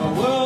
A world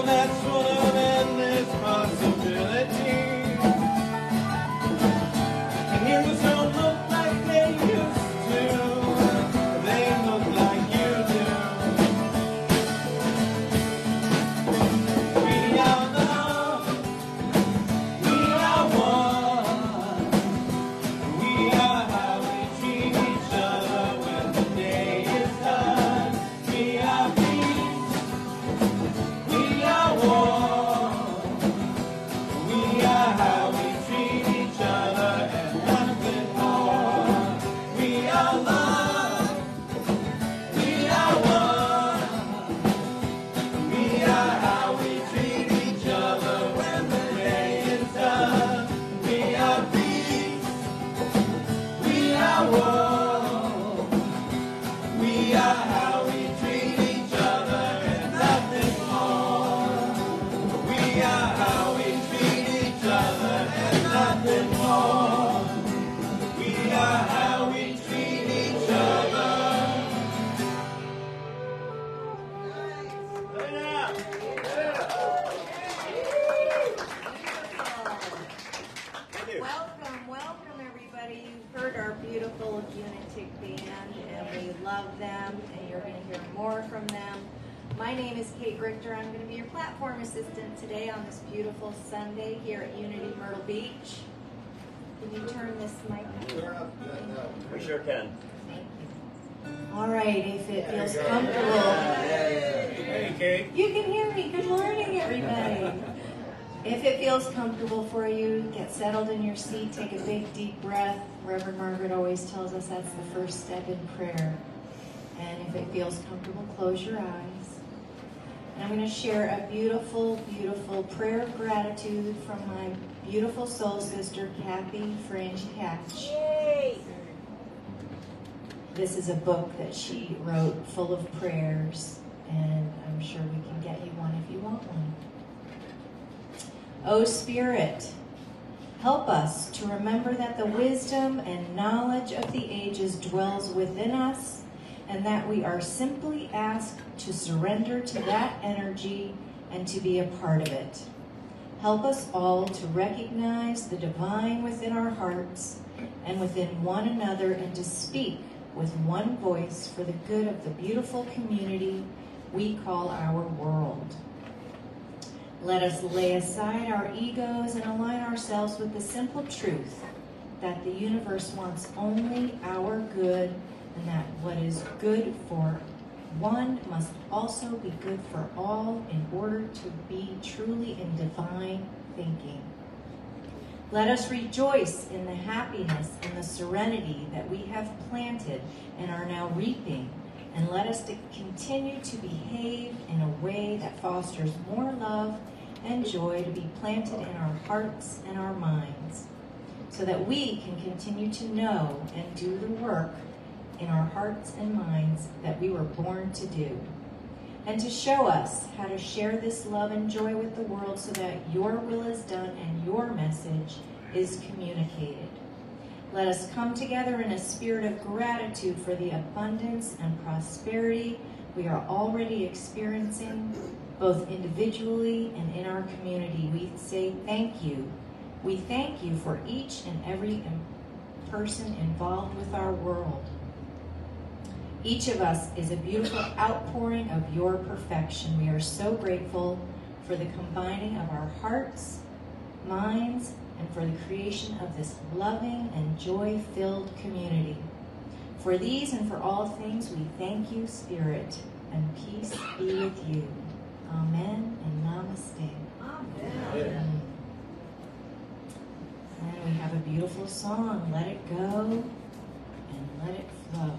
Can turn this mic on? We sure can. All right, if it feels comfortable. Hey, Kate. You can hear me. Good morning, everybody. If it feels comfortable for you, get settled in your seat, take a big deep breath. Reverend Margaret always tells us that's the first step in prayer. And if it feels comfortable, close your eyes. And I'm going to share a beautiful, beautiful prayer of gratitude from my beautiful soul sister, Kathy Fringe Hatch. This is a book that she wrote full of prayers, and I'm sure we can get you one if you want one. O Spirit, help us to remember that the wisdom and knowledge of the ages dwells within us, and that we are simply asked to surrender to that energy and to be a part of it. Help us all to recognize the divine within our hearts and within one another and to speak with one voice for the good of the beautiful community we call our world. Let us lay aside our egos and align ourselves with the simple truth that the universe wants only our good and that what is good for one must also be good for all in order to be truly in divine thinking. Let us rejoice in the happiness and the serenity that we have planted and are now reaping, and let us to continue to behave in a way that fosters more love and joy to be planted in our hearts and our minds, so that we can continue to know and do the work in our hearts and minds that we were born to do, and to show us how to share this love and joy with the world so that your will is done and your message is communicated. Let us come together in a spirit of gratitude for the abundance and prosperity we are already experiencing, both individually and in our community. We say thank you. We thank you for each and every person involved with our world. Each of us is a beautiful outpouring of your perfection. We are so grateful for the combining of our hearts, minds, and for the creation of this loving and joy filled community. For these and for all things, we thank you, Spirit, and peace be with you. Amen and namaste. Amen. And we have a beautiful song, Let It Go and Let It Flow.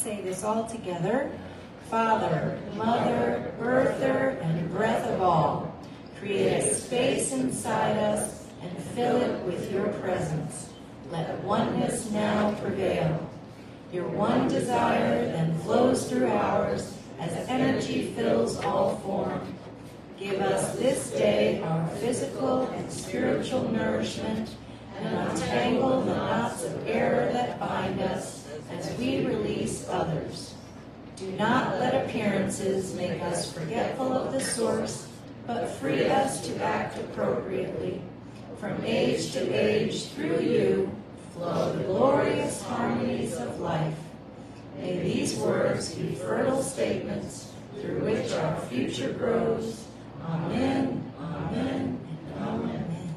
say this all together. Father, Mother, Birther, and Breath of all, create a space inside us and fill it with your presence. Let oneness now prevail. Your one desire then flows through ours as energy fills all form. Give us this day our physical and spiritual nourishment and untangle the knots of error that bind us as we release others. Do not let appearances make us forgetful of the source, but free us to act appropriately. From age to age, through you, flow the glorious harmonies of life. May these words be fertile statements through which our future grows. Amen, amen, and amen.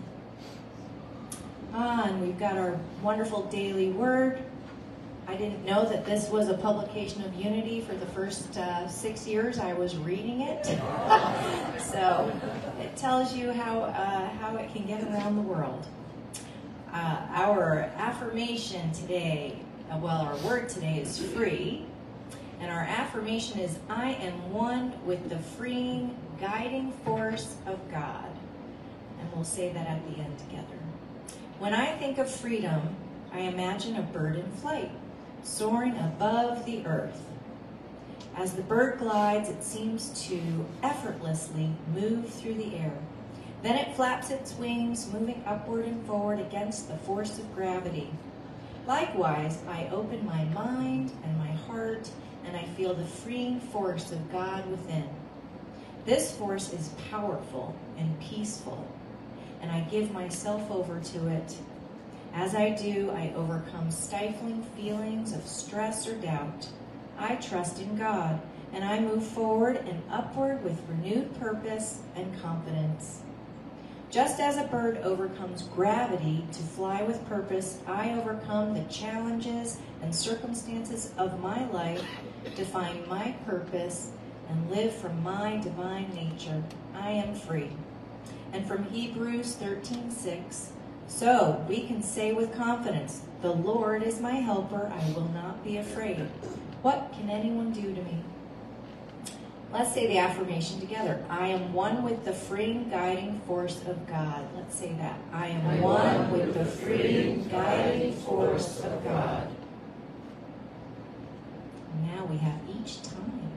Ah, and we've got our wonderful daily word. I didn't know that this was a publication of Unity for the first uh, six years I was reading it. so it tells you how, uh, how it can get around the world. Uh, our affirmation today, uh, well, our word today is free. And our affirmation is I am one with the freeing, guiding force of God. And we'll say that at the end together. When I think of freedom, I imagine a bird in flight, soaring above the earth. As the bird glides, it seems to effortlessly move through the air. Then it flaps its wings, moving upward and forward against the force of gravity. Likewise, I open my mind and my heart, and I feel the freeing force of God within. This force is powerful and peaceful, and I give myself over to it. As I do, I overcome stifling feelings of stress or doubt. I trust in God, and I move forward and upward with renewed purpose and confidence. Just as a bird overcomes gravity to fly with purpose, I overcome the challenges and circumstances of my life to find my purpose and live from my divine nature. I am free. And from Hebrews 13:6, so we can say with confidence, the Lord is my helper, I will not be afraid. What can anyone do to me? Let's say the affirmation together. I am one with the freeing, guiding force of God. Let's say that. I am one with the freeing, guiding force of God. Now we have each time.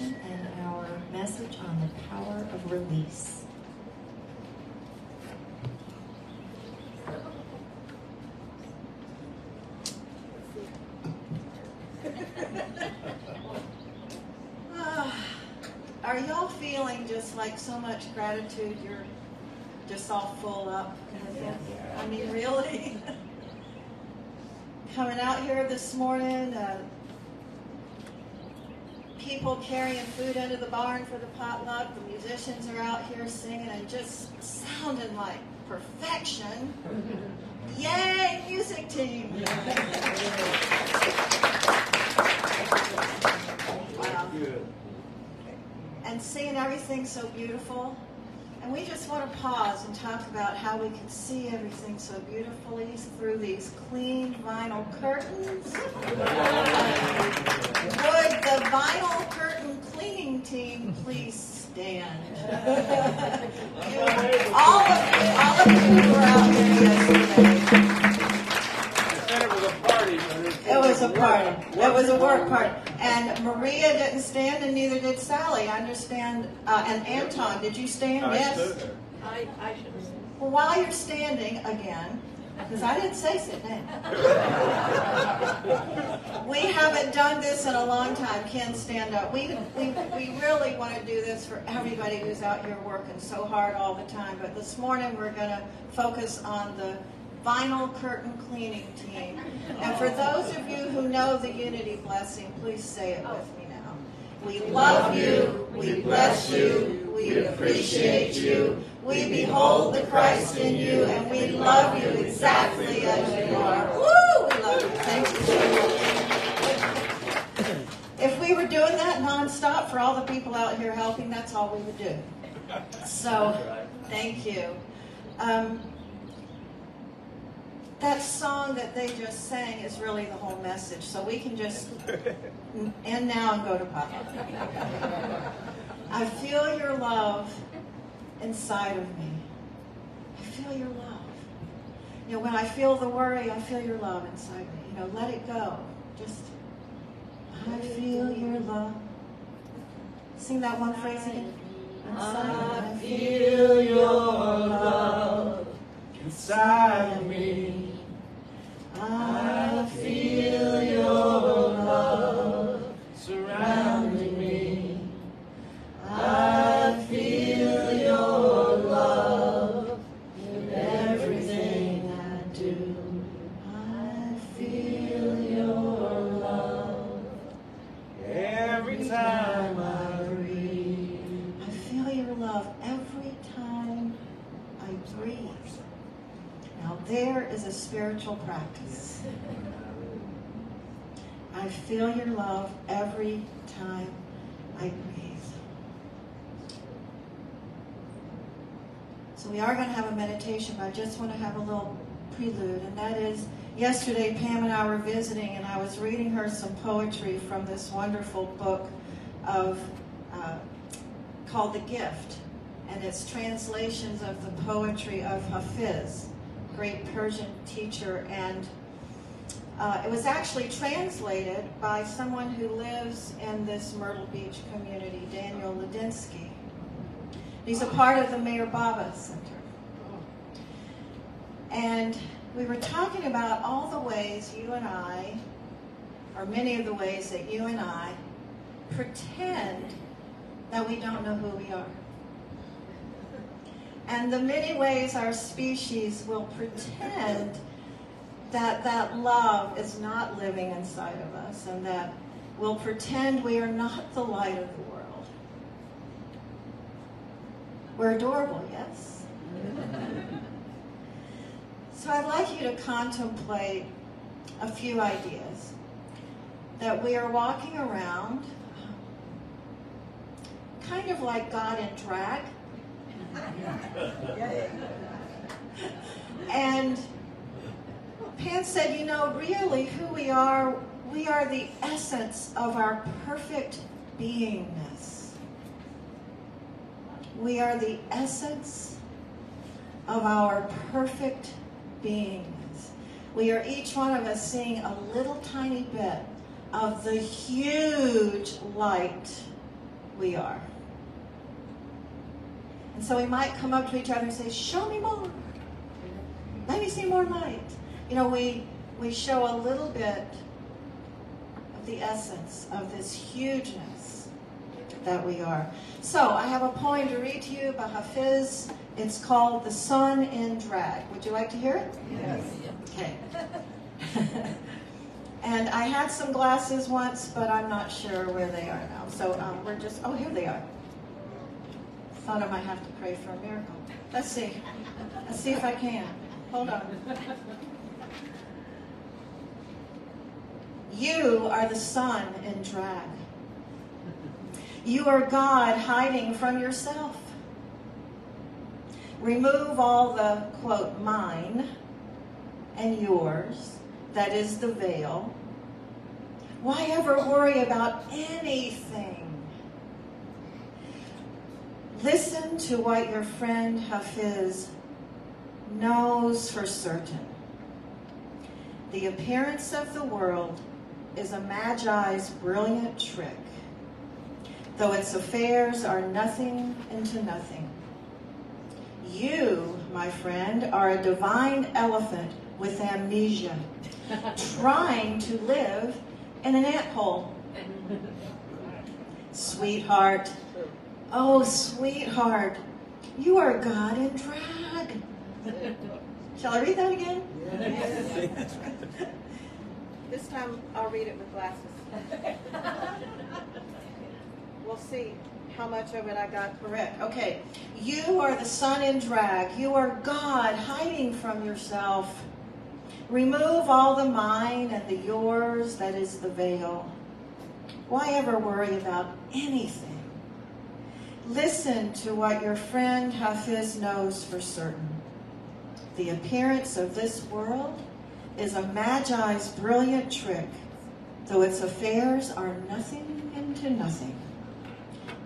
Meditation and our message on the power of release. Ah, Are y'all feeling just like so much gratitude? You're just all full up with it? I mean, really? Coming out here this morning, uh, people carrying food into the barn for the potluck. The musicians are out here singing and just sounding like perfection. Yay, music team! Wow and seeing everything so beautiful. And we just want to pause and talk about how we can see everything so beautifully through these clean vinyl curtains. Would the vinyl curtain cleaning team please stand? You- all of you, all of you were out there yesterday. said it was a party, but it, It was a party. It was a work party. And Maria didn't stand, and neither did Sally. I understand. Uh, and Anton, did you stand? I yes. stood there. I, I should have. Well, while you're standing again, because I didn't say sit down. we haven't done this in a long time. Ken, stand up. We, we, we really want to do this for everybody who's out here working so hard all the time. But this morning we're going to focus on the vinyl curtain cleaning team. And for those of you who know the unity blessing, please say it with me now. We love you. We bless you. We appreciate you. We behold the Christ in you, and we love you exactly as you are. Woo! We love you. Thank you. If we were doing that nonstop for all the people out here helping, that's all we would do. So, thank you. Um, that song that they just sang is really the whole message. So we can just end now and go to Papa. I feel your love inside of me. I feel your love. You know, when I feel the worry, I feel your love inside me. You know, let it go. Just, I feel your love. Sing that one phrase again. I feel your love inside of me. I Feel your love surrounding me. I there is a spiritual practice. I feel your love every time I breathe. So, we are going to have a meditation, but I just want to have a little prelude, and that is yesterday, Pam and I were visiting, and I was reading her some poetry from this wonderful book of uh, called The Gift, and it's translations of the poetry of Hafiz, great Persian teacher, and uh, it was actually translated by someone who lives in this Myrtle Beach community, Daniel Ladinsky. He's a part of the Meher Baba Center. And we were talking about all the ways you and I, or many of the ways that you and I, pretend that we don't know who we are. And the many ways our species will pretend that that love is not living inside of us and that we'll pretend we are not the light of the world. We're adorable, yes? so I'd like you to contemplate a few ideas that we are walking around kind of like God in drag. And Pam said, you know, really who we are, we are the essence of our perfect beingness. We are the essence of our perfect beingness. we are each one of us seeing a little tiny bit of the huge light we are. And so we might come up to each other and say, Show me more. Let me see more light. You know, we, we show a little bit of the essence of this hugeness that we are. So I have a poem to read to you by Hafiz. It's called The Sun in Drag. Would you like to hear it? Yes. Okay. and I had some glasses once, but I'm not sure where they are now. So um, we're just, oh, here they are. Thought I might have to pray for a miracle. Let's see. Let's see if I can. Hold on. You are the sun in drag. You are God hiding from yourself. Remove all the, quote, mine and yours, that is the veil. Why ever worry about anything? Listen to what your friend Hafiz knows for certain. The appearance of the world is a magi's brilliant trick, though its affairs are nothing into nothing. You, my friend, are a divine elephant with amnesia, trying to live in an ant hole. Sweetheart, oh sweetheart, you are God in drag. Shall I read that again? Yes. This time I'll read it with glasses. We'll see how much of it I got correct. Okay. You are the sun in drag. You are God hiding from yourself. Remove all the mine and the yours, that is the veil. Why ever worry about anything? Listen to what your friend Hafiz knows for certain. The appearance of this world is a magi's brilliant trick, though its affairs are nothing into nothing.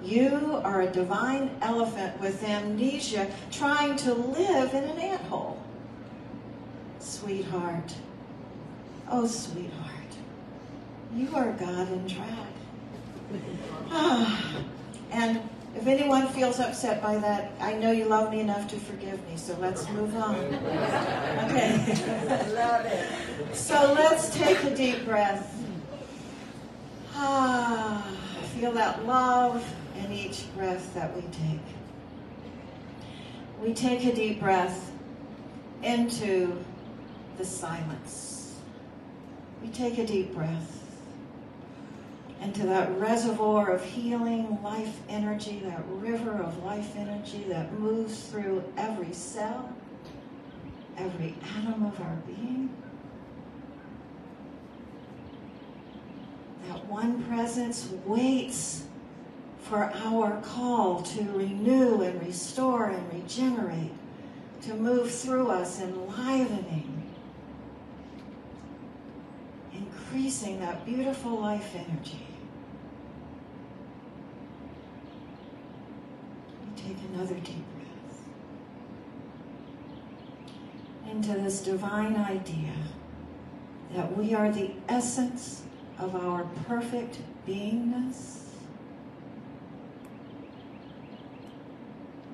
You are a divine elephant with amnesia trying to live in an anthill. Sweetheart, oh sweetheart, you are God in drag. Ah, and if anyone feels upset by that, I know you love me enough to forgive me, so let's move on. Okay. Love it. So let's take a deep breath. Ah, feel that love in each breath that we take. We take a deep breath into the silence. We take a deep breath into that reservoir of healing life energy, that river of life energy that moves through every cell, every atom of our being. That one presence waits for our call to renew and restore and regenerate, to move through us, enlivening, increasing that beautiful life energy. We take another deep breath into this divine idea that we are the essence of our perfect beingness.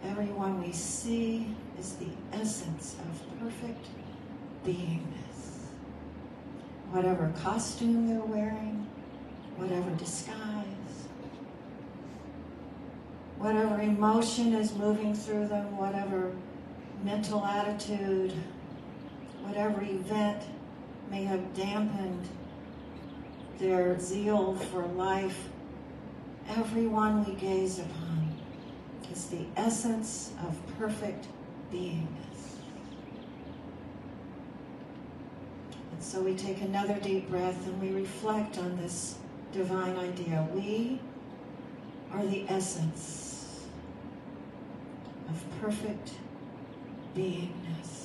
Everyone we see is the essence of perfect beingness. Whatever costume they're wearing, whatever disguise, whatever emotion is moving through them, whatever mental attitude, whatever event may have dampened their zeal for life, everyone we gaze upon is the essence of perfect beingness. And so we take another deep breath and we reflect on this divine idea. We are the essence of perfect beingness.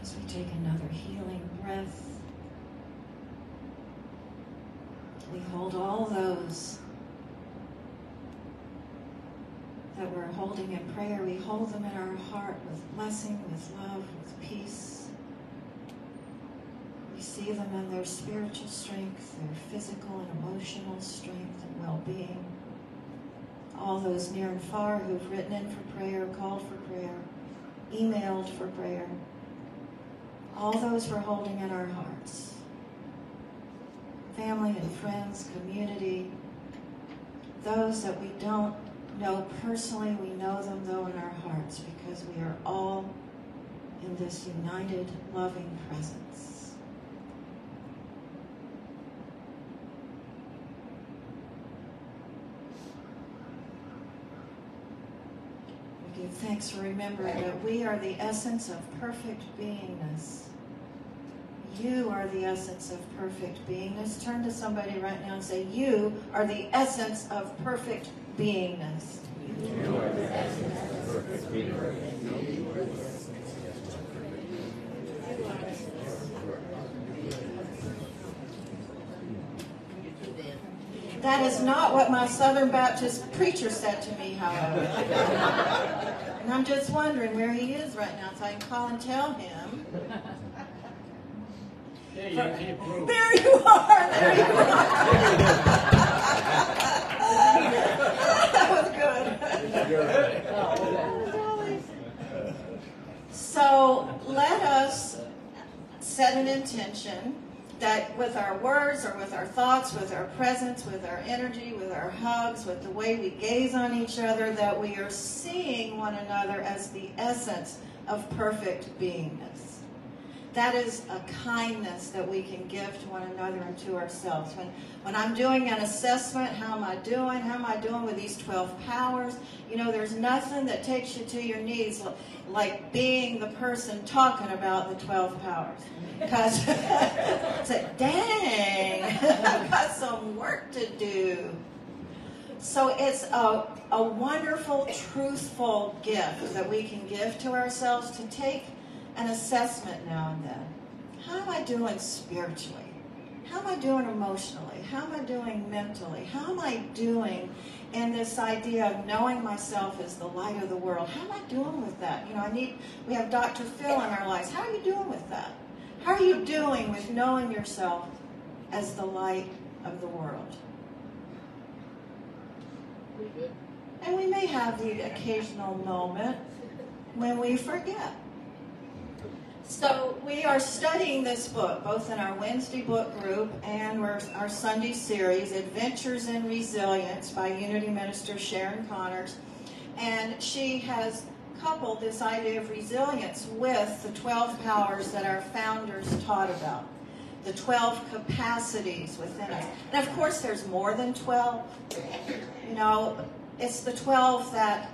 As we take another healing breath, we hold all those that we're holding in prayer, we hold them in our heart with blessing, with love, with peace. We see them in their spiritual strength, their physical and emotional strength and well being. All those near and far who've written in for prayer, called for prayer, emailed for prayer. All those we're holding in our hearts. Family and friends, community, those that we don't know personally, we know them though in our hearts because we are all in this united, loving presence. We give thanks for remembering that we are the essence of perfect beingness. You are the essence of perfect beingness. Turn to somebody right now and say, You are the essence of perfect beingness. That is not what my Southern Baptist preacher said to me, however. and I'm just wondering where he is right now so I can call and tell him. You. There you are. There you are. that was good. So let us set an intention that with our words or with our thoughts, with our presence, with our energy, with our hugs, with the way we gaze on each other, that we are seeing one another as the essence of perfect beingness. That is a kindness that we can give to one another and to ourselves. When, when I'm doing an assessment, how am I doing? How am I doing with these 12 powers? You know, there's nothing that takes you to your knees like being the person talking about the 12 powers. Because it's like, dang, I've got some work to do. So it's a, a wonderful, truthful gift that we can give to ourselves to take an assessment now and then. How am I doing spiritually? How am I doing emotionally? How am I doing mentally? How am I doing in this idea of knowing myself as the light of the world? How am I doing with that? You know, I need, we have Dr. Phil in our lives. How are you doing with that? How are you doing with knowing yourself as the light of the world? And we may have the occasional moment when we forget. So we are studying this book, both in our Wednesday book group and our Sunday series, Adventures in Resilience by Unity Minister Sharon Connors. And she has coupled this idea of resilience with the 12 powers that our founders taught about, the 12 capacities within us. And of course, there's more than 12. You know, it's the 12 that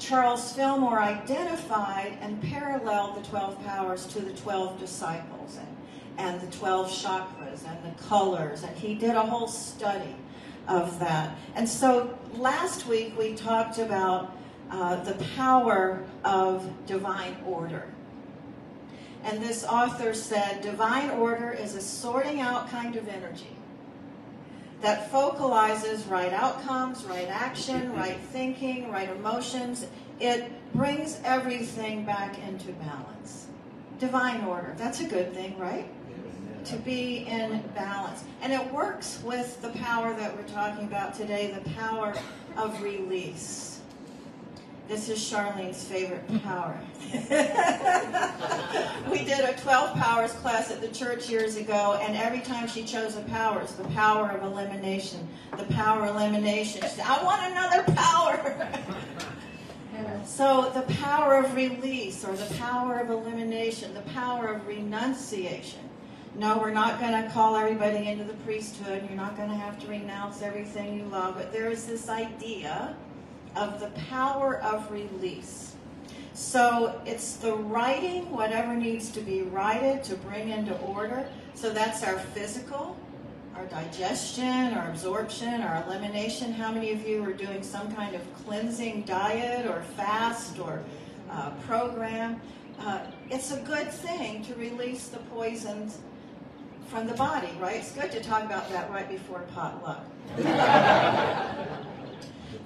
Charles Fillmore identified and paralleled the 12 powers to the 12 disciples and, and the 12 chakras and the colors. And he did a whole study of that. And so last week we talked about uh, the power of divine order. And this author said divine order is a sorting out kind of energy that focalizes right outcomes, right action, right thinking, right emotions. It brings everything back into balance. Divine order, that's a good thing, right? To be in balance. And it works with the power that we're talking about today, the power of release. This is Charlene's favorite mm-hmm. power. we did a 12 powers class at the church years ago, and every time she chose a power, it's the power of elimination. The power of elimination. She said, I want another power. so, the power of release, or the power of elimination, the power of renunciation. No, we're not going to call everybody into the priesthood. You're not going to have to renounce everything you love. But there is this idea of the power of release. So it's the righting, whatever needs to be righted to bring into order. So that's our physical, our digestion, our absorption, our elimination. How many of you are doing some kind of cleansing diet or fast or uh, program? uh, it's a good thing to release the poisons from the body, right? It's good to talk about that right before potluck.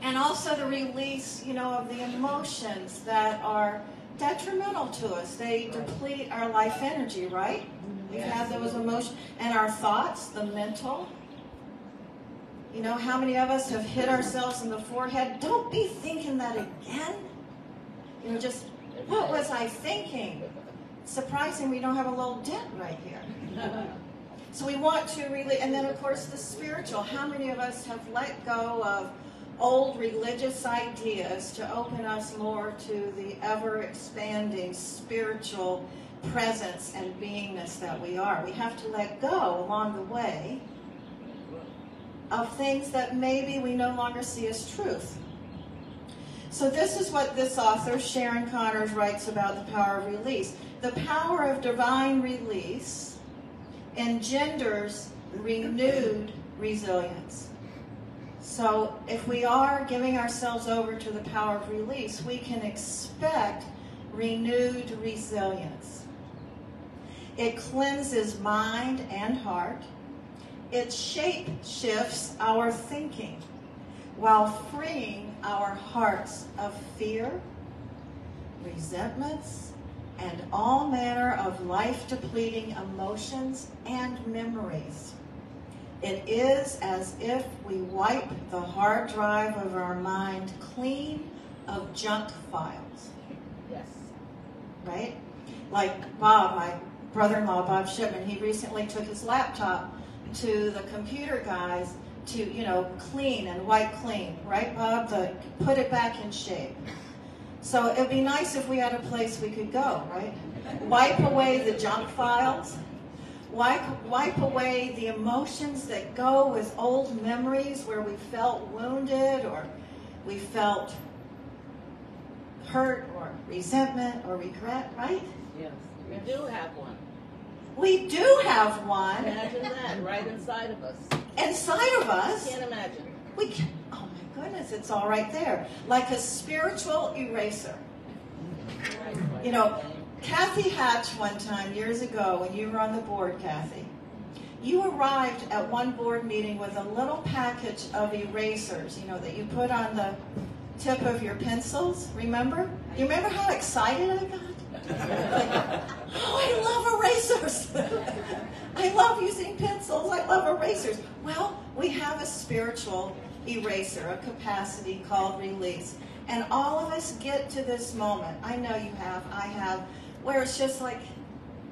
and also the release, you know, of the emotions that are detrimental to us. They deplete our life energy, right? We've those emotions and our thoughts, the mental. You know, how many of us have hit ourselves in the forehead? Don't be thinking that again. You know, just what was I thinking? Surprising we don't have a little dent right here. So we want to really, and then of course the spiritual. How many of us have let go of old religious ideas to open us more to the ever expanding spiritual presence and beingness that we are? We have to let go along the way of things that maybe we no longer see as truth. So this is what this author, Sharon Connors, writes about the power of release. The power of divine release engenders renewed resilience. So if we are giving ourselves over to the power of release, we can expect renewed resilience. It cleanses mind and heart. It shape shifts our thinking while freeing our hearts of fear, resentments, and all manner of life depleting emotions and memories. It is as if we wipe the hard drive of our mind clean of junk files, Yes. right? Like Bob, my brother in law, Bob Shipman, he recently took his laptop to the computer guys to, you know, clean and wipe clean, right, Bob? To put it back in shape. So it'd be nice if we had a place we could go, right? Wipe away the junk files. Wipe, wipe away the emotions that go with old memories where we felt wounded or we felt hurt or resentment or regret, right? Yes. We do have one. We do have one Imagine that right inside of us. inside of us. Can't imagine. We can, oh my goodness, it's all right there. Like a spiritual eraser. You know, Kathy Hatch, one time years ago, when you were on the board, Kathy, you arrived at one board meeting with a little package of erasers, you know, that you put on the tip of your pencils. Remember? You remember how excited I got? Like, oh, I love erasers. I love using pencils. I love erasers. Well, we have a spiritual eraser, a capacity called release. And all of us get to this moment. I know you have, I have, where it's just like,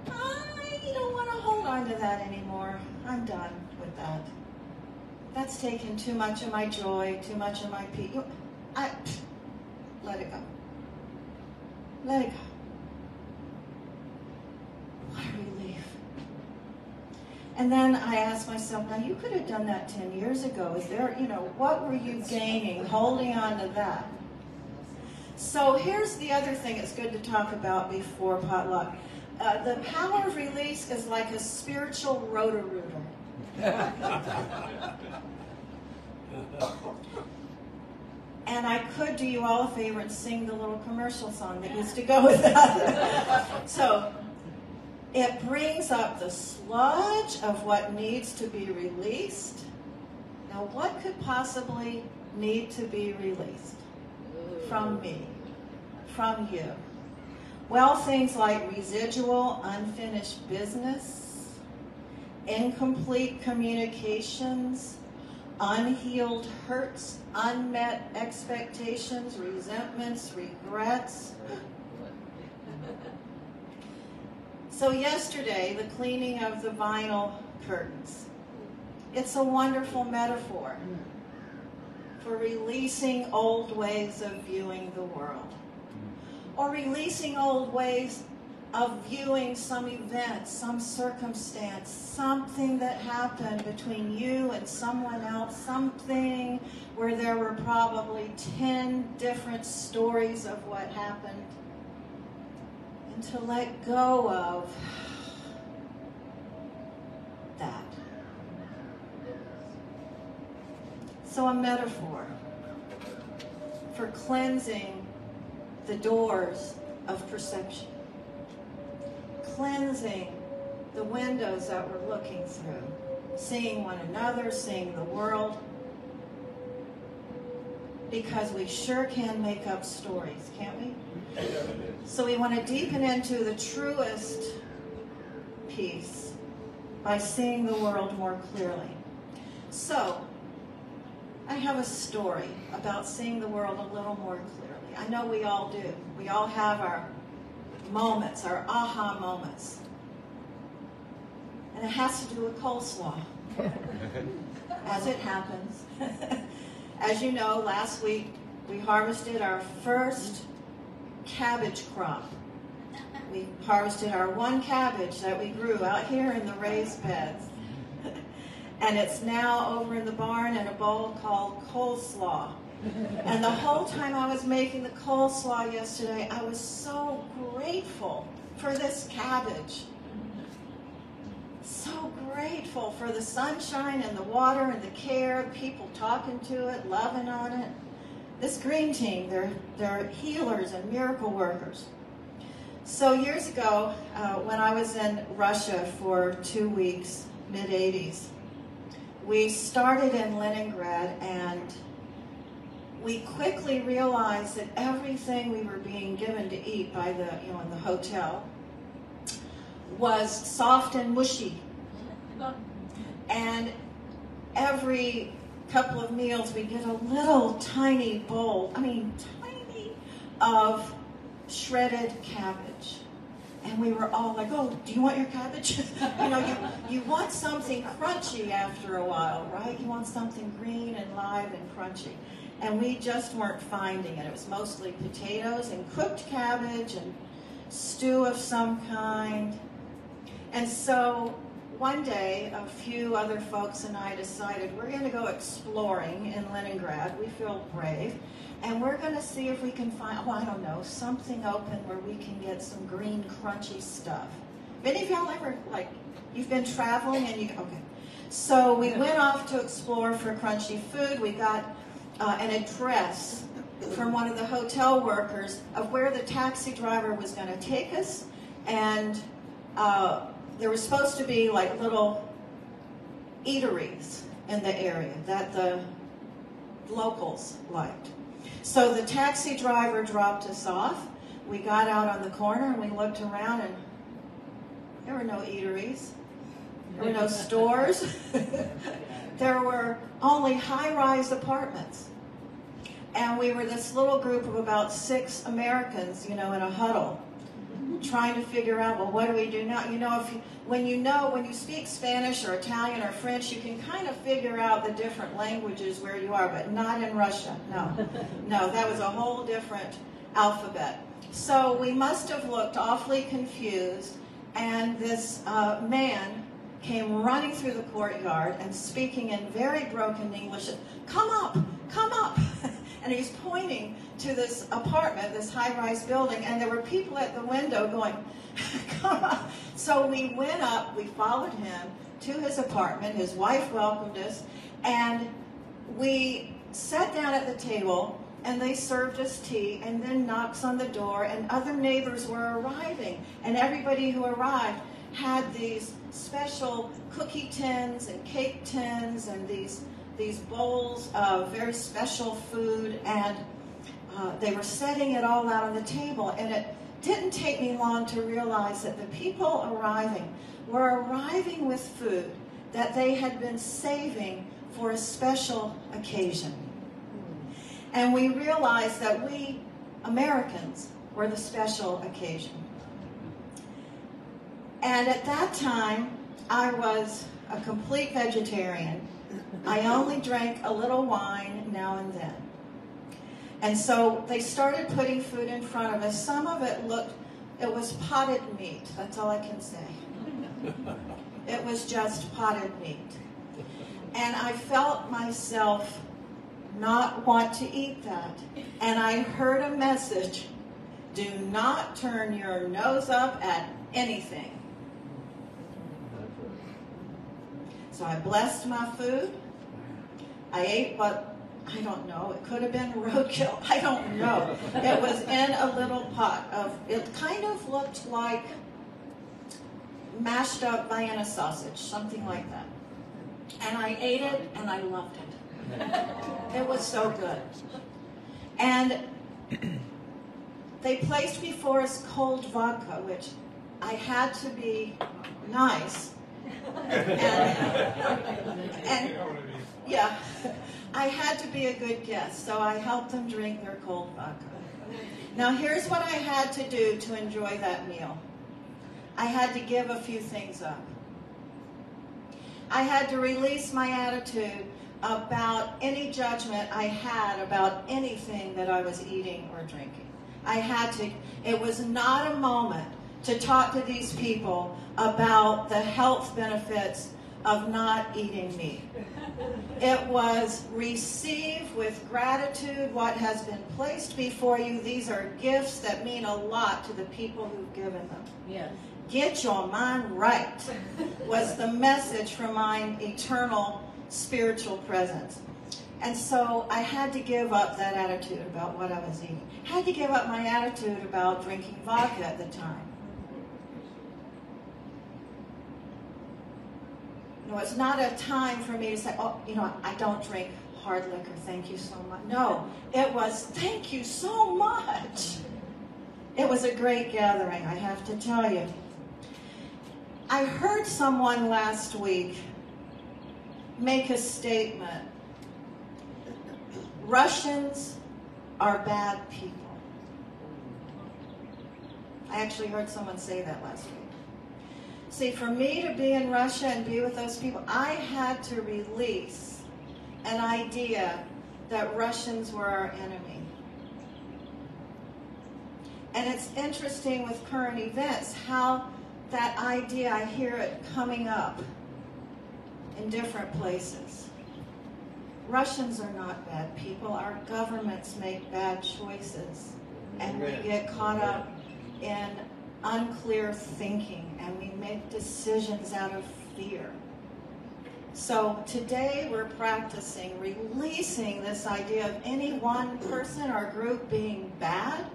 I don't want to hold on to that anymore. I'm done with that. That's taken too much of my joy, too much of my peace. I, let it go. Let it go. What a relief. And then I asked myself, now you could have done that 10 years ago. Is there, you know, what were you gaining holding on to that? So here's the other thing it's good to talk about before potluck. Uh, the power of release is like a spiritual Roto-Rooter. And I could do you all a favor and sing the little commercial song that used to go with that. so it brings up the sludge of what needs to be released. Now, what could possibly need to be released from me, from you? Well, things like residual unfinished business, incomplete communications, unhealed hurts, unmet expectations, resentments, regrets. So, yesterday, the cleaning of the vinyl curtains. It's a wonderful metaphor for releasing old ways of viewing the world, or releasing old ways of viewing some event, some circumstance, something that happened between you and someone else, something where there were probably 10 different stories of what happened. And to let go of that. So, a metaphor for cleansing the doors of perception. cleansing the windows that we're looking through, seeing one another, seeing the world. Because we sure can make up stories, can't we? So we want to deepen into the truest peace by seeing the world more clearly. So, I have a story about seeing the world a little more clearly. I know we all do. We all have our moments, our aha moments. And it has to do with coleslaw. As it happens. As you know, last week we harvested our first cabbage crop. We harvested our one cabbage that we grew out here in the raised beds. And it's now over in the barn in a bowl called coleslaw. And the whole time I was making the coleslaw yesterday, I was so grateful for this cabbage. So grateful for the sunshine and the water and the care, people talking to it, loving on it. This green team, they're, they're healers and miracle workers. So years ago, uh, when I was in Russia for two weeks, mid 80s, we started in Leningrad and we quickly realized that everything we were being given to eat by the, you know, in the hotel was soft and mushy. And every couple of meals we get a little tiny bowl, I mean tiny, of shredded cabbage. And we were all like, oh, do you want your cabbage? you know, you, you want something crunchy after a while, right? You want something green and live and crunchy. And we just weren't finding it. It was mostly potatoes and cooked cabbage and stew of some kind. And so one day, a few other folks and I decided we're going to go exploring in Leningrad. We feel brave. And we're going to see if we can find, oh, I don't know, something open where we can get some green, crunchy stuff. Any of y'all ever, like, you've been traveling and you, okay. So we went off to explore for crunchy food. We got uh, an address from one of the hotel workers of where the taxi driver was going to take us. And uh, there was supposed to be like little eateries in the area that the locals liked. So the taxi driver dropped us off. We got out on the corner and we looked around and there were no eateries. There were no stores. there were only high-rise apartments. And we were this little group of about six Americans, you know, in a huddle, trying to figure out, well, what do we do now? You know, if you, when you know, when you speak Spanish or Italian or French, you can kind of figure out the different languages where you are, but not in Russia. No, no, that was a whole different alphabet. So we must have looked awfully confused, and this uh, man came running through the courtyard and speaking in very broken English, come up, come up. and he's pointing to this apartment, this high-rise building, and there were people at the window going, come up. So we went up, we followed him to his apartment, his wife welcomed us, and we sat down at the table, and they served us tea, and then knocks on the door, and other neighbors were arriving, and everybody who arrived had these special cookie tins and cake tins and these these bowls of very special food and uh, they were setting it all out on the table and it didn't take me long to realize that the people arriving were arriving with food that they had been saving for a special occasion. And we realized that we Americans were the special occasion. And at that time, I was a complete vegetarian. I only drank a little wine now and then. And so they started putting food in front of us. Some of it looked, it was potted meat. That's all I can say. It was just potted meat. And I felt myself not want to eat that. And I heard a message do not turn your nose up at anything. So I blessed my food. I ate what, I don't know, it could have been roadkill. I don't know. It was in a little pot of, it kind of looked like mashed up Vienna sausage, something like that. And I ate it and I loved it. It was so good. And they placed before us cold vodka, which I had to be nice. And, and yeah, I had to be a good guest, so I helped them drink their cold vodka. Now, here's what I had to do to enjoy that meal I had to give a few things up. I had to release my attitude about any judgment I had about anything that I was eating or drinking. I had to, it was not a moment to talk to these people about the health benefits of not eating meat. It was receive with gratitude what has been placed before you. These are gifts that mean a lot to the people who've given them. Yes. Get your mind right was the message from my eternal spiritual presence. And so I had to give up that attitude about what I was eating. I had to give up my attitude about drinking vodka at the time. Know, it's not a time for me to say, oh, you know, I don't drink hard liquor, thank you so much. No, it was, thank you so much. It was a great gathering, I have to tell you. I heard someone last week make a statement Russians are bad people. I actually heard someone say that last week. See, for me to be in Russia and be with those people, I had to release an idea that Russians were our enemy. And it's interesting with current events how that idea, I hear it coming up in different places. Russians are not bad people. Our governments make bad choices. And we get caught up in unclear thinking and we make decisions out of fear. So today we're practicing releasing this idea of any one person or group being bad.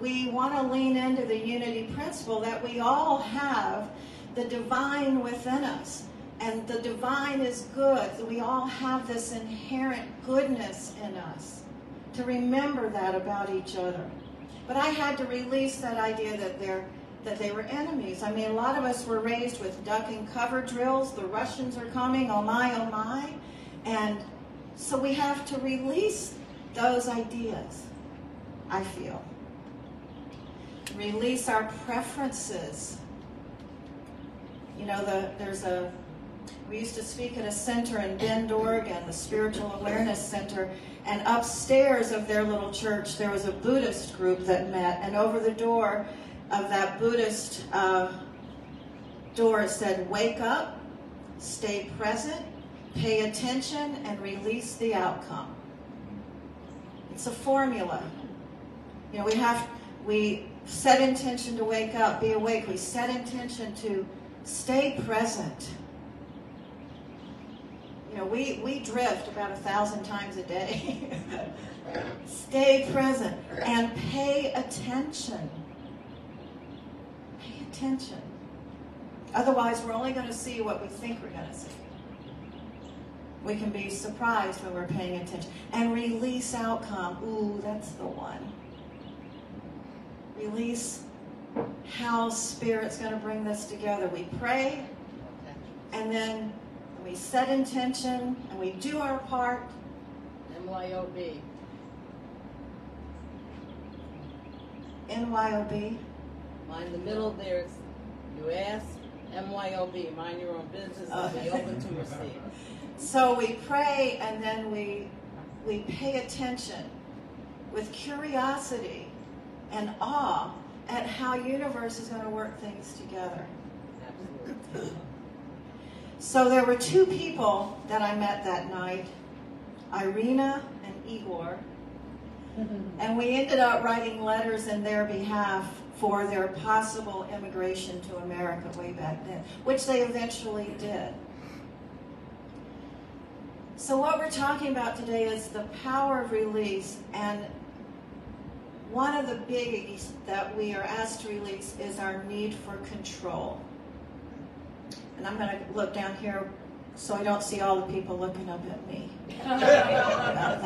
We want to lean into the unity principle that we all have the divine within us and the divine is good. We all have this inherent goodness in us. To remember that about each other. But I had to release that idea that they're that they were enemies. I mean, a lot of us were raised with duck and cover drills. The Russians are coming, oh my, oh my. And so we have to release those ideas, I feel. Release our preferences. You know, the, there's a we used to speak at a center in Bend, Oregon, the Spiritual Awareness Center, and upstairs of their little church there was a Buddhist group that met, and over the door of that Buddhist uh, door it said, Wake up, stay present, pay attention, and release the outcome. It's a formula. You know, we have, we set intention to wake up, be awake. We set intention to stay present you know, we, we drift about a thousand times a day. Stay present and pay attention. Attention. Otherwise, we're only going to see what we think we're going to see. We can be surprised when we're paying attention. And release outcome. Ooh, that's the one. Release how Spirit's going to bring this together. We pray, and then we set intention, and we do our part. MYOB. NYOB. Mind the middle there's US, MYOB, mind your own business, and be open to receive. So we pray and then we we pay attention with curiosity and awe at how universe is going to work things together. Absolutely. So there were two people that I met that night, Irina and Igor. And we ended up writing letters in their behalf for their possible immigration to America way back then, which they eventually did. So, what we're talking about today is the power of release, and one of the biggies that we are asked to release is our need for control. and I'm going to look down here so I don't see all the people looking up at me. About that.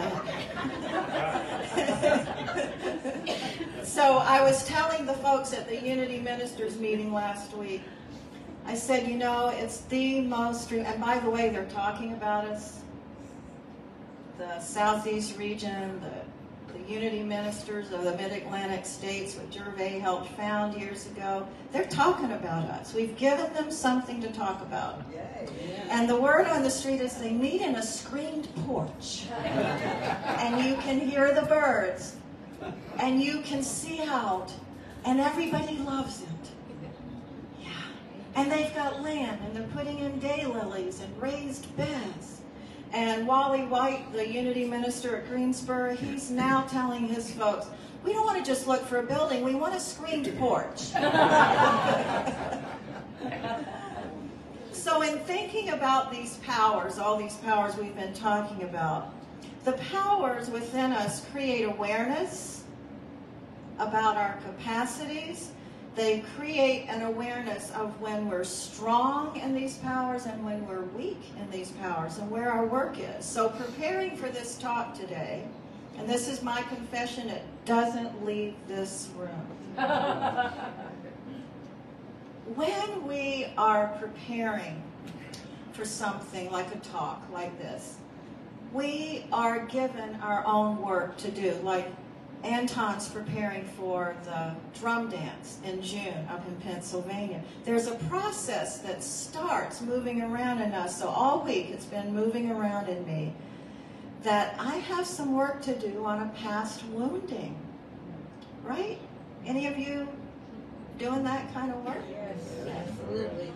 so I was telling the folks at the Unity Ministers meeting last week, I said, you know, it's the most, and by the way, they're talking about us, the Southeast region, the, the Unity Ministers of the Mid-Atlantic states, what Gervais helped found years ago. They're talking about us. We've given them something to talk about. And the word on the street is they meet in a screened porch. and you can hear the birds. And you can see out. And everybody loves it. Yeah. And they've got land and they're putting in daylilies and raised beds. And Wally White, the Unity minister at Greensboro, he's now telling his folks, we don't want to just look for a building, we want a screened porch. So, in thinking about these powers, all these powers we've been talking about, the powers within us create awareness about our capacities. They create an awareness of when we're strong in these powers and when we're weak in these powers and where our work is. So, preparing for this talk today, and this is my confession, it doesn't leave this room. when we are preparing for something like a talk like this, we are given our own work to do. Like Anton's preparing for the drum dance in June up in Pennsylvania. There's a process that starts moving around in us. So all week it's been moving around in me that I have some work to do on a past wounding. Right? Any of you doing that kind of work? Yes, absolutely.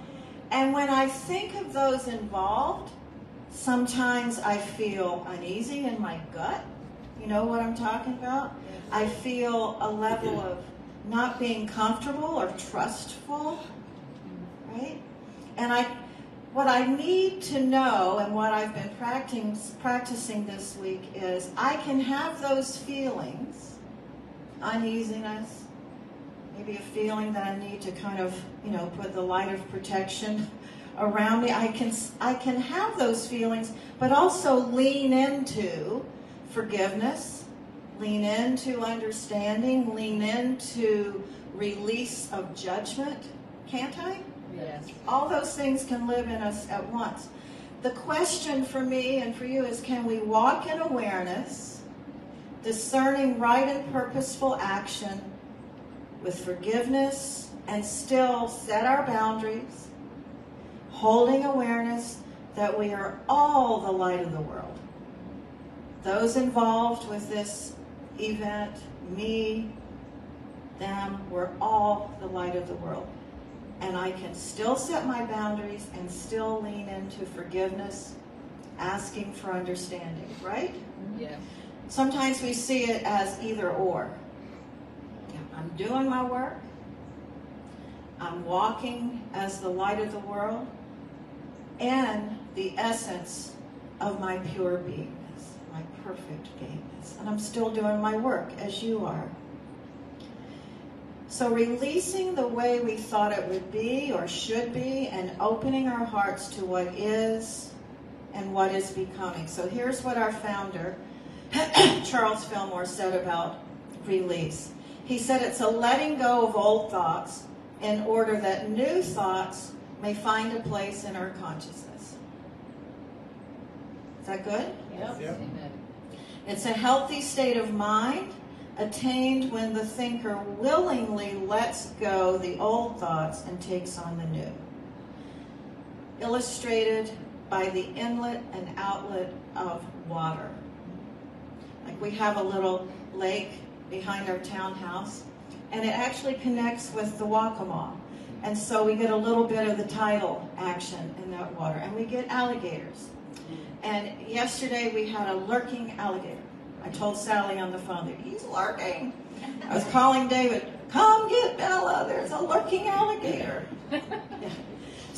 And when I think of those involved, sometimes I feel uneasy in my gut. You know what I'm talking about? I feel a level of not being comfortable or trustful, right? And I, what I need to know and what I've been practicing, practicing this week is I can have those feelings, uneasiness, maybe a feeling that I need to kind of, you know, put the light of protection around me. I can I can have those feelings, but also lean into forgiveness, lean into understanding, lean into release of judgment. Can't I? Yes. All those things can live in us at once. The question for me and for you is can we walk in awareness, discerning right and purposeful action with forgiveness and still set our boundaries, holding awareness that we are all the light of the world. Those involved with this event, me, them, we're all the light of the world. And I can still set my boundaries and still lean into forgiveness, asking for understanding, right? Yes. Sometimes we see it as either or. I'm doing my work. I'm walking as the light of the world and the essence of my pure my perfect beingness. And I'm still doing my work as you are. So, releasing the way we thought it would be or should be and opening our hearts to what is and what is becoming. So, here's what our founder, Charles Fillmore, said about release. He said it's a letting go of old thoughts in order that new thoughts may find a place in our consciousness. Is that good? Yep. Amen. It's a healthy state of mind attained when the thinker willingly lets go the old thoughts and takes on the new. Illustrated by the inlet and outlet of water. Like we have a little lake behind our townhouse, and it actually connects with the Waccamaw. And so we get a little bit of the tidal action in that water, and we get alligators. And yesterday we had a lurking alligator. I told Sally on the phone that he's lurking. I was calling David, come get Bella, there's a lurking alligator.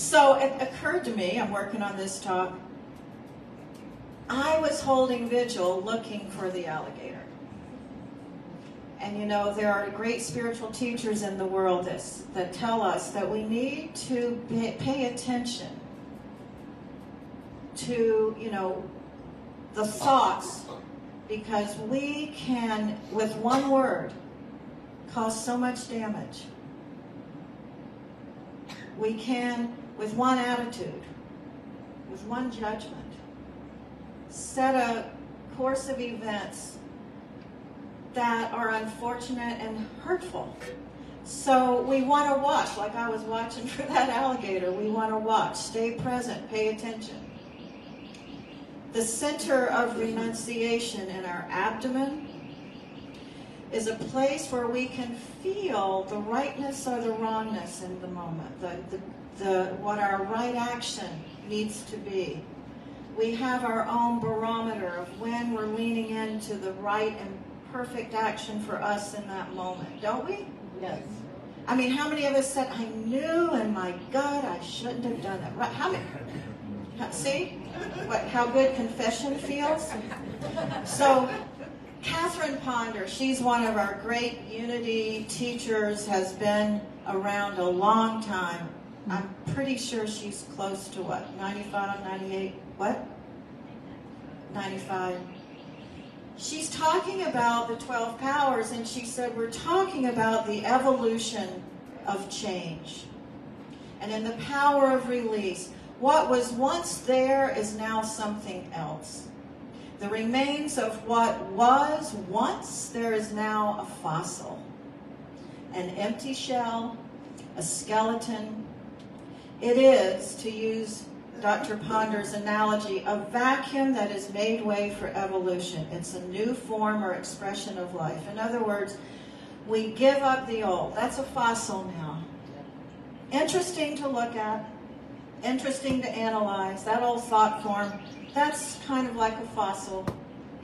So it occurred to me, I'm working on this talk, I was holding vigil looking for the alligator. And you know, there are great spiritual teachers in the world that, that tell us that we need to pay, pay attention to, you know, the thoughts because we can, with one word, cause so much damage. We can, with one attitude, with one judgment, set a course of events that are unfortunate and hurtful. So we want to watch, like I was watching for that alligator. We want to watch, stay present, pay attention. The center of renunciation in our abdomen is a place where we can feel the rightness or the wrongness in the moment, the, the, the, what our right action needs to be. We have our own barometer of when we're leaning into the right and perfect action for us in that moment, don't we? Yes. I mean, how many of us said, I knew in my gut I shouldn't have done that? Right? How many? See what, how good confession feels? So, Catherine Ponder, she's one of our great unity teachers, has been around a long time. I'm pretty sure she's close to what, 95, 98? What? 95. She's talking about the 12 powers, and she said, We're talking about the evolution of change. And in the power of release, what was once there is now something else. The remains of what was once, there is now a fossil, an empty shell, a skeleton. It is, to use Dr. Ponder's analogy, a vacuum that has made way for evolution. It's a new form or expression of life. In other words, we give up the old. That's a fossil now. Interesting to look at, interesting to analyze. That old thought form, that's kind of like a fossil.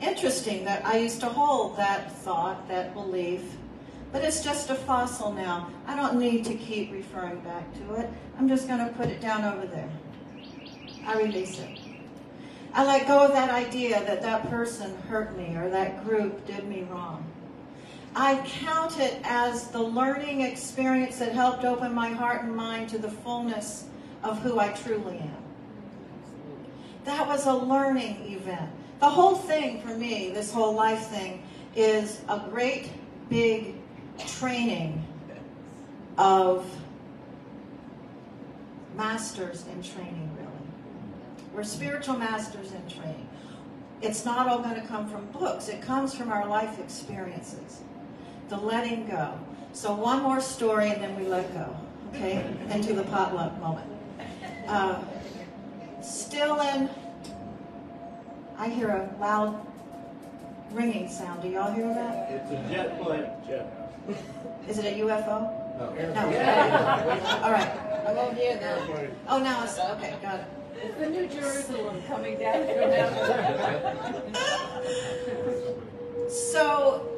Interesting that I used to hold that thought, that belief, but it's just a fossil now. I don't need to keep referring back to it. I'm just going to put it down over there. I release it. I let go of that idea that that person hurt me or that group did me wrong. I count it as the learning experience that helped open my heart and mind to the fullness of who I truly am. That was a learning event. The whole thing for me, this whole life thing, is a great big training of masters in training, really. We're spiritual masters in training. It's not all going to come from books, it comes from our life experiences. The letting go. So, one more story and then we let go, okay? Into the potluck moment. Uh, still in, I hear a loud ringing sound. Do y'all hear that? It's a jet plane. Jet. Is it a UFO? No. No. All right. I won't hear that. Oh, now it's, okay, got it. It's the New Jerusalem coming down through. So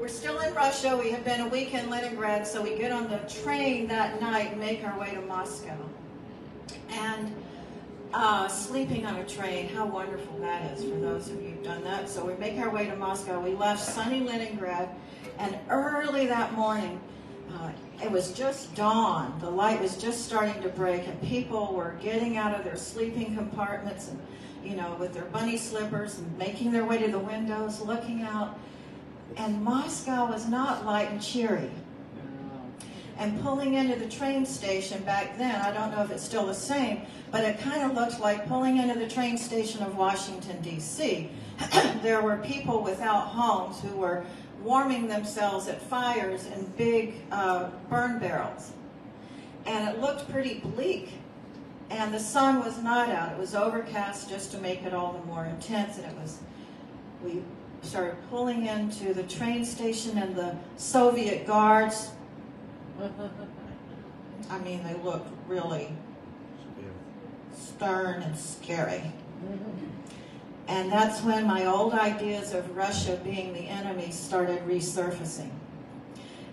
we're still in Russia. We have been a week in Leningrad, so we get on the train that night and make our way to Moscow. And uh, sleeping on a train, how wonderful that is for those of you who've done that. So we make our way to Moscow. We left sunny Leningrad, and early that morning, uh, it was just dawn. The light was just starting to break, and people were getting out of their sleeping compartments and, you know, with their bunny slippers and making their way to the windows, looking out. And Moscow was not light and cheery. And pulling into the train station back then, I don't know if it's still the same, but it kind of looked like pulling into the train station of Washington, D.C. there were people without homes who were warming themselves at fires in big uh, burn barrels. And it looked pretty bleak. And the sun was not out. It was overcast just to make it all the more intense. And it was, we started pulling into the train station and the Soviet guards. I mean, they looked really stern and scary. And that's when my old ideas of Russia being the enemy started resurfacing.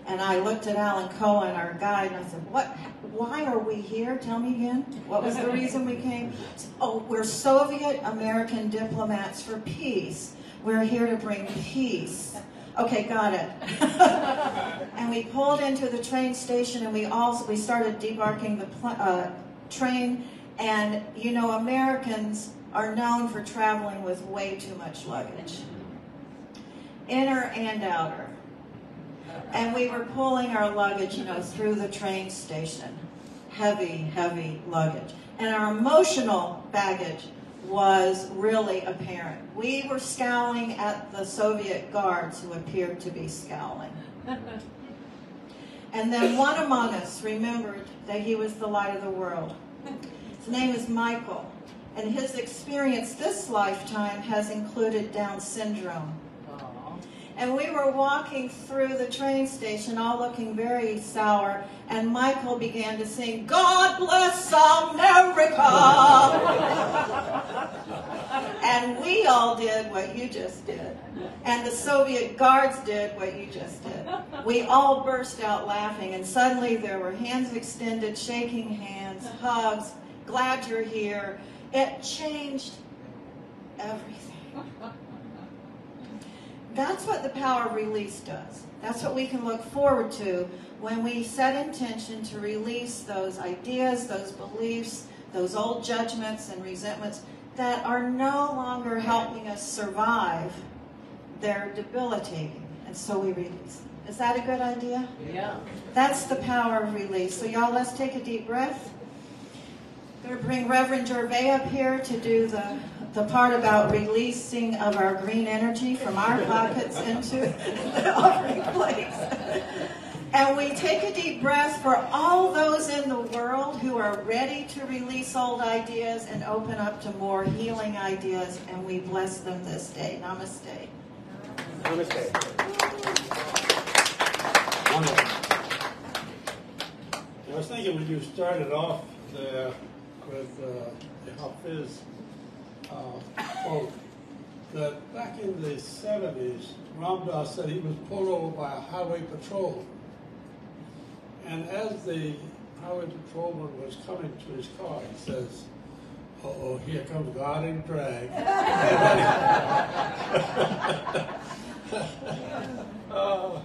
And I looked at Alan Cohen, our guide, and I said, "What? Why are we here? Tell me again. What was the reason we came? Oh, we're Soviet American diplomats for peace. We're here to bring peace. Okay, got it. and we pulled into the train station, and we also we started debarking the uh, train. And you know, Americans are known for traveling with way too much luggage, inner and outer. And we were pulling our luggage, you know, through the train station, heavy, heavy luggage. And our emotional baggage was really apparent. We were scowling at the Soviet guards who appeared to be scowling. And then one among us remembered that he was the light of the world. His name is Michael, and his experience this lifetime has included Down syndrome. And we were walking through the train station, all looking very sour, and Michael began to sing, God bless America! and we all did what you just did. And the Soviet guards did what you just did. We all burst out laughing, and suddenly there were hands extended, shaking hands, hugs, glad you're here. It changed everything. That's what the power of release does. That's what we can look forward to when we set intention to release those ideas, those beliefs, those old judgments and resentments that are no longer helping us survive. They're debilitating. And so we release. Is that a good idea? Yeah. That's the power of release. So, y'all, let's take a deep breath. I'm going to bring Reverend Gervais up here to do the, the part about releasing of our green energy from our pockets into the offering place. And we take a deep breath for all those in the world who are ready to release old ideas and open up to more healing ideas, and we bless them this day. Namaste. Wonderful. I was thinking when you started off there with uh, the Hafiz quote, that back in the 70s, Ram Dass said he was pulled over by a highway patrol. And as the highway patrolman was coming to his car, he says, uh-oh, here comes God in drag. Uh,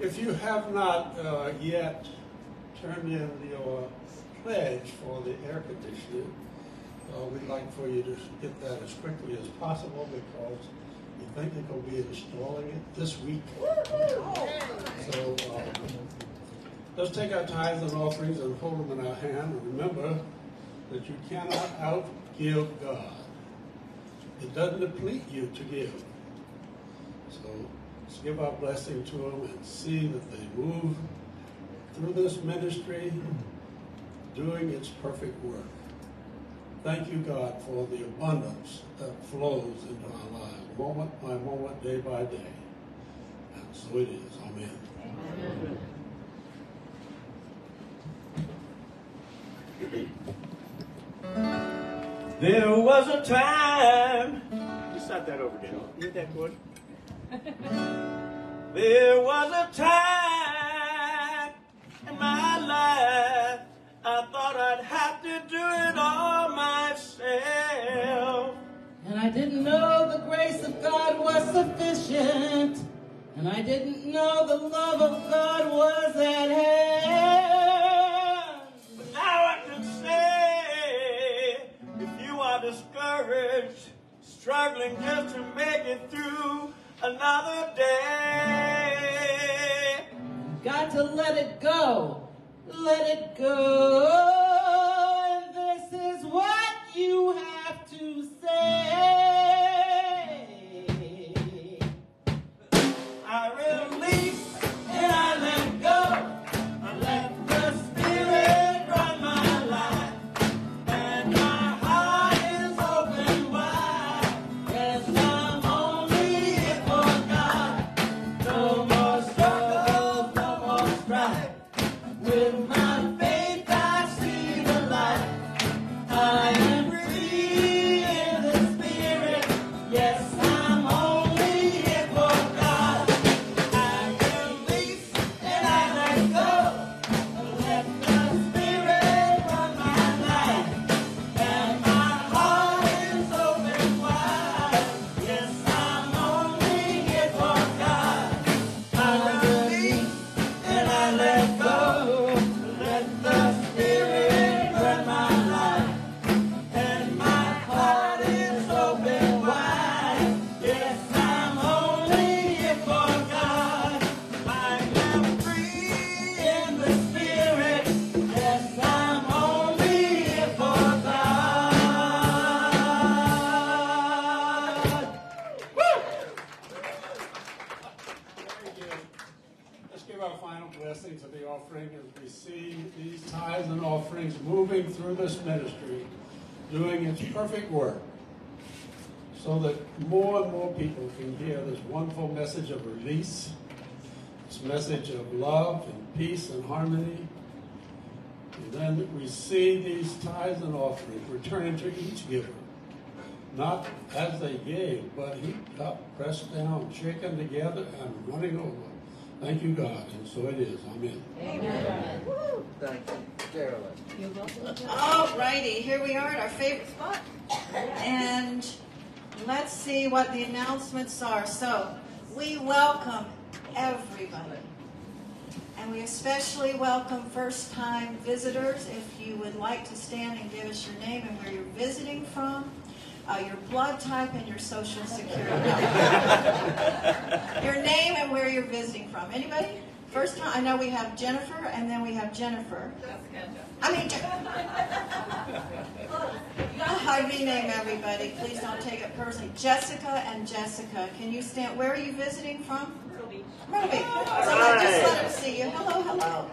If you have not uh, yet turned in your pledge for the air conditioning, uh, we'd like for you to get that as quickly as possible because we think going to be installing it this week. So uh, let's take our tithes and offerings and hold them in our hand. And remember that you cannot outgive God. It doesn't deplete you to give. So let's give our blessing to them and see that they move through this ministry doing its perfect work. Thank you, God, for the abundance that flows into our lives, moment by moment, day by day. And so it is. Amen. There was a time. You start that over again. You hear that, Gordon? There was a time in my life I thought I'd have to do it all myself. And I didn't know the grace of God was sufficient. And I didn't know the love of God was at hand. But now I can say, if you are discouraged, struggling just to make it through another day, Got to let it go. Let it go. Perfect work, so that more and more people can hear this wonderful message of release, this message of love and peace and harmony. And then we see these tithes and offerings returning to each giver, not as they gave, but heaped up, pressed down, shaken together, and running over. Thank you, God, and so it is. Amen. Amen. Thank you, Carolyn. You're welcome. All righty, here we are at our favorite spot. And let's see what the announcements are. So, we welcome everybody. And we especially welcome first time visitors. If you would like to stand and give us your name and where you're visiting from, uh, your blood type, and your social security number. your name and where you're visiting from. Anybody? First time, I know we have Jennifer and then we have Jennifer. I mean, I rename everybody. Please don't take it personally. Jessica and Jessica, can you stand? Where are you visiting from? Myrtle Beach. Myrtle Beach. So let- just let them see you. Hello, hello.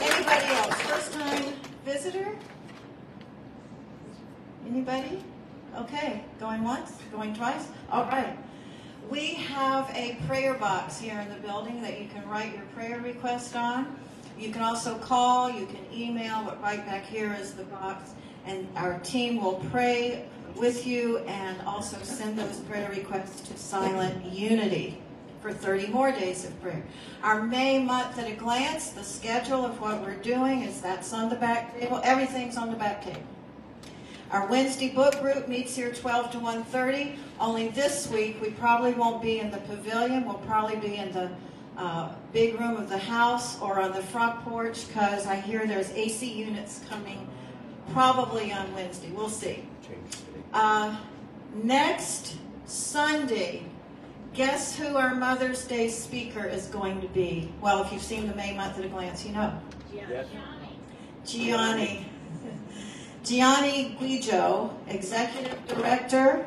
Anybody else? First time visitor? Anybody? Okay, going once, going twice? All right. We have a prayer box here in the building that you can write your prayer request on. You can also call, you can email, but right back here is the box. And our team will pray with you and also send those prayer requests to Silent Unity for 30 more days of prayer. Our May month at a glance, the schedule of what we're doing is that's on the back table. Everything's on the back table. Our Wednesday book group meets here 12 to 1.30. Only this week, we probably won't be in the pavilion. We'll probably be in the uh, big room of the house or on the front porch because I hear there's AC units coming probably on Wednesday. We'll see. Uh, next Sunday, guess who our Mother's Day speaker is going to be? Well, if you've seen the May month at a glance, you know. Yes. Gianni. Gianni Guijo, Executive Director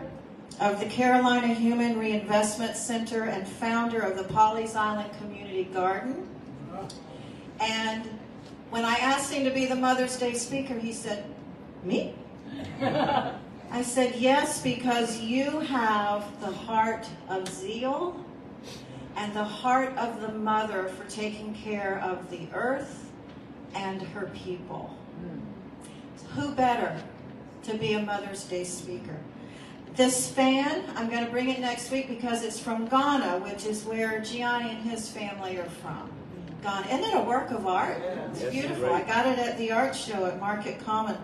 of the Carolina Human Reinvestment Center and founder of the Pawleys Island Community Garden. And when I asked him to be the Mother's Day speaker, he said, Me? I said, Yes, because you have the heart of zeal and the heart of the mother for taking care of the earth and her people. Who better to be a Mother's Day speaker? This fan, I'm going to bring it next week because it's from Ghana, which is where Gianni and his family are from. Ghana. Isn't it a work of art? It's beautiful. right. I got it at the art show at Market Common.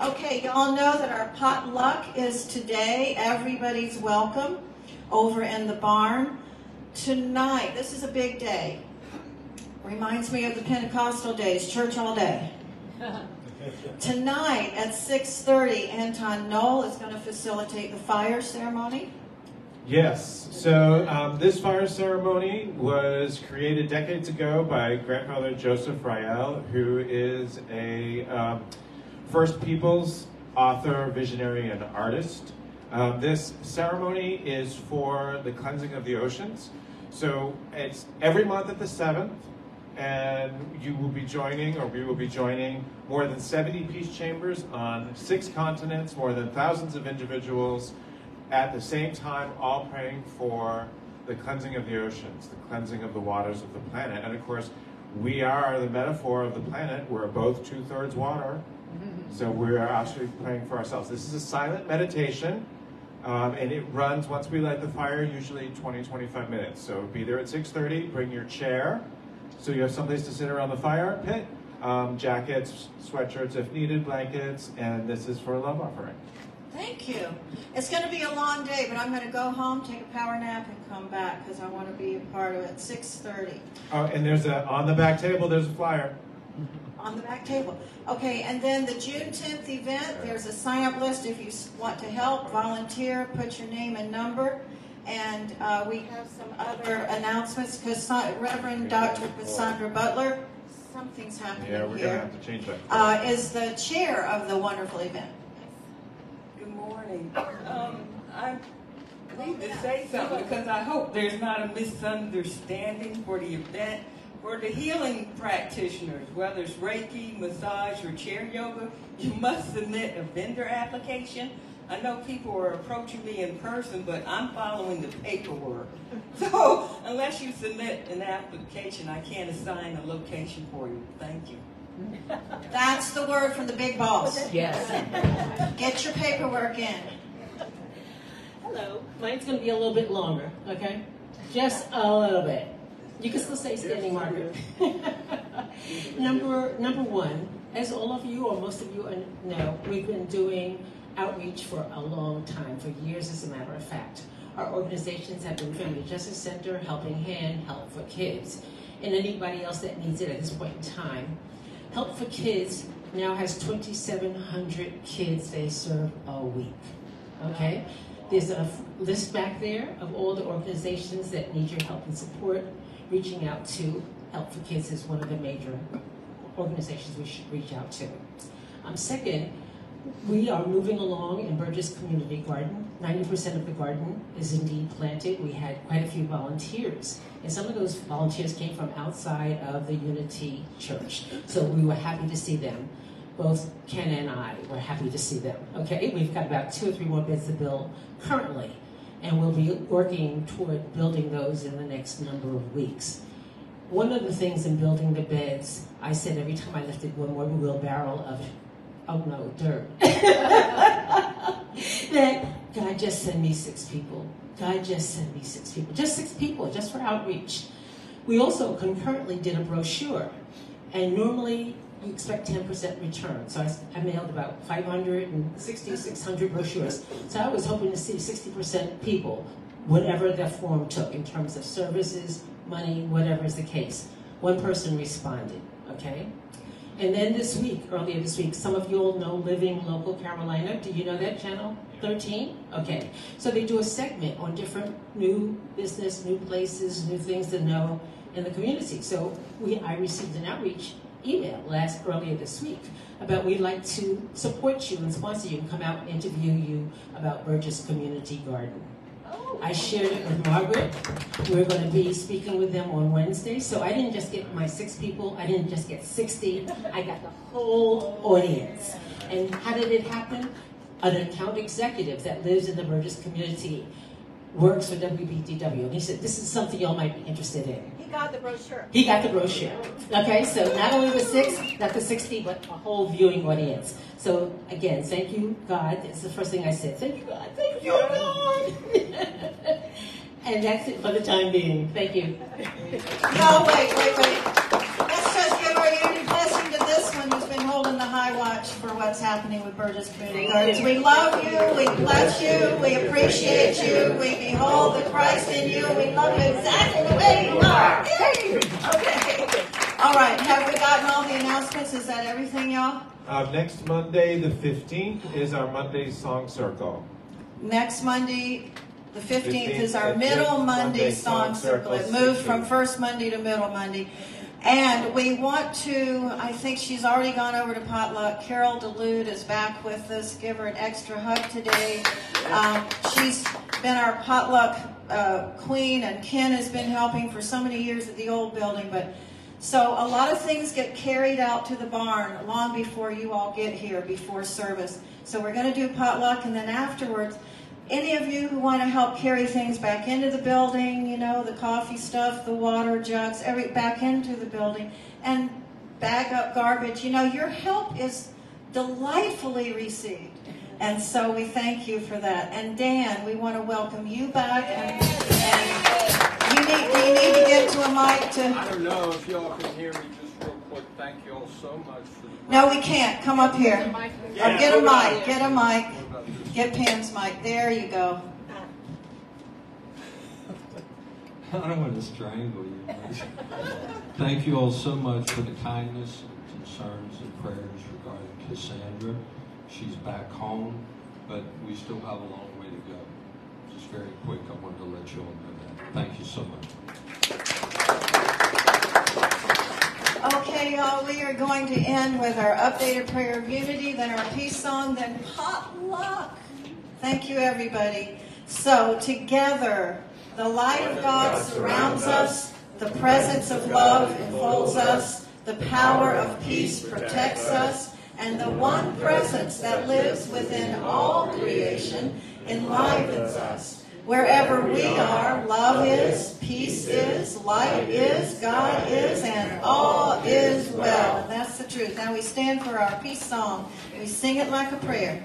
Okay, y'all know that our potluck is today. Everybody's welcome over in the barn. Tonight, this is a big day. Reminds me of the Pentecostal days, church all day. Tonight at 6:30, Anton Knoll is going to facilitate the fire ceremony. Yes. So um, this fire ceremony was created decades ago by grandfather Joseph Rael, who is a um, First Peoples author, visionary, and artist. Um, this ceremony is for the cleansing of the oceans. So it's every month at the seventh, and you will be joining, or we will be joining, more than 70 peace chambers on six continents, more than thousands of individuals at the same time, all praying for the cleansing of the oceans, the cleansing of the waters of the planet. And of course, we are the metaphor of the planet. We're both two thirds water. So we're actually praying for ourselves. This is a silent meditation, um, and it runs once we light the fire, usually 20, 25 minutes. So be there at 6.30, bring your chair, so you have someplace to sit around the fire pit, um, jackets, sweatshirts if needed, blankets, and this is for a love offering. Thank you. It's going to be a long day, but I'm going to go home, take a power nap, and come back because I want to be a part of it. 6:30 Oh, and there's a, on the back table, there's a flyer. on the back table. Okay, and then the June 10th event. There's a sign-up list if you want to help, volunteer, put your name and number. And uh, we have some other announcements because Reverend Dr. Cassandra Butler, something's happening Yeah, we're here. gonna have to change that. uh, is the chair of the wonderful event. Good morning. Um, I need to say something because I hope there's not a misunderstanding for the event. For the healing practitioners, whether it's Reiki, massage, or chair yoga, you must submit a vendor application. I know people are approaching me in person, but I'm following the paperwork. So unless you submit an application, I can't assign a location for you. Thank you. That's the word from the big boss. Yes. Get your paperwork in. Hello. Mine's going to be a little bit longer, okay? Just a little bit. You can still stay standing, Margaret. number number one, as all of you or most of you know, we've been doing outreach for a long time, for years, as a matter of fact. Our organizations have been Family Justice Center, Helping Hand, Help for Kids, and anybody else that needs it at this point in time. Help for Kids now has 2,700 kids they serve a week. Okay? There's a list back there of all the organizations that need your help and support. Reaching out to Help for Kids is one of the major organizations we should reach out to. Um, second, we are moving along in Burgess Community Garden. 90% of the garden is indeed planted. We had quite a few volunteers. And some of those volunteers came from outside of the Unity Church. So we were happy to see them. Both Ken and I were happy to see them. Okay, we've got about two or three more beds to build currently. And we'll be working toward building those in the next number of weeks. One of the things in building the beds, I said every time I lifted one more wheelbarrow of oh no, dirt. that God just send me six people. God just send me six people. Just six people, just for outreach. We also concurrently did a brochure. And normally you expect 10% return. So I, I mailed about 560, 600 brochures. So I was hoping to see 60% people, whatever that form took in terms of services, money, whatever is the case. One person responded, okay? And then this week, earlier this week, some of you all know Living Local Carolina. Do you know that channel? 13? Okay. So they do a segment on different new business, new places, new things to know in the community. So we, I received an outreach email last earlier this week about we'd like to support you and sponsor you and come out and interview you about Burgess Community Garden. I shared it with Margaret. We're going to be speaking with them on Wednesday. So I didn't just get my six people, I didn't just get 60, I got the whole audience. And how did it happen? An account executive that lives in the Burgess community works for WBTW. And he said, this is something y'all might be interested in. He got the brochure. He got the brochure. Okay, so not only the six, not the 60, but a whole viewing audience. So again, thank you, God. It's the first thing I said. Thank you, God. Thank you, God. and that's it for the time being. Thank you. No, wait, wait, wait. Let's just give our unity blessing to this one who's been holding the high watch for what's happening with Burgess Community Gardens. We love you, we bless you, we appreciate you, we behold the Christ in you, we love you exactly the way you are. Yay! Okay. All right, have we gotten all the announcements? Is that everything, y'all? Uh, next Monday, the 15th, is our Monday Song Circle. Next Monday, the 15th is our middle Monday Monday song Song circle. It Circle, moves from first Monday to middle Monday. And we want to, I think she's already gone over to potluck. Carol DeLude is back with us. Give her an extra hug today. Um, she's been our potluck uh, queen, and Ken has been helping for so many years at the old building. But so a lot of things get carried out to the barn long before you all get here, before service. So we're going to do potluck, and then afterwards, any of you who want to help carry things back into the building, you know, the coffee stuff, the water jugs, every back into the building, and bag up garbage, you know, your help is delightfully received. And so we thank you for that. And Dan, we want to welcome you back. And, and you need, do you need to get to a mic to? I don't know if y'all can hear me just real quick. Thank you all so much for the. No, we can't. Come up here. Or get a mic. Get a mic. What about this? Get Pam's mic. There you go. I don't want to strangle you. Thank you all so much for the kindness and concerns and prayers regarding Cassandra. She's back home, but we still have a long way to go. Just very quick, I wanted to let you all know that. Thank you so much. Okay, y'all, we are going to end with our updated prayer of unity, then our peace song, then potluck. Thank you, everybody. So together, the light of God surrounds us, the presence of love enfolds us, the power of peace protects us, and the one presence that lives within all creation enlivens us. Wherever we are, love is, peace is, light is, God is, and all is well. That's the truth. Now we stand for our peace song. We sing it like a prayer.